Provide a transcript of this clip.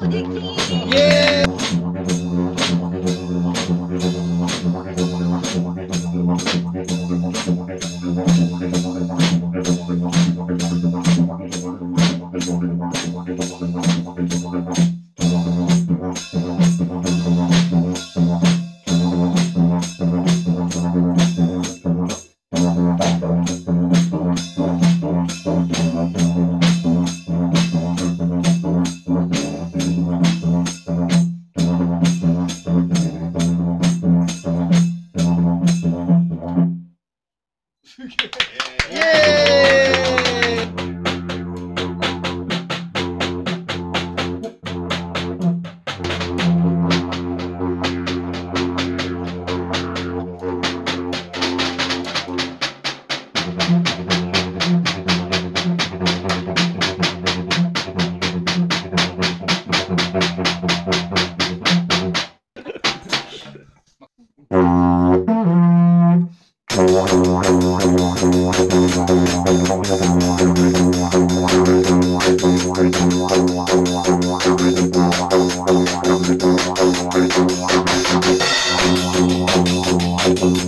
Yeah. Thank you. Yay!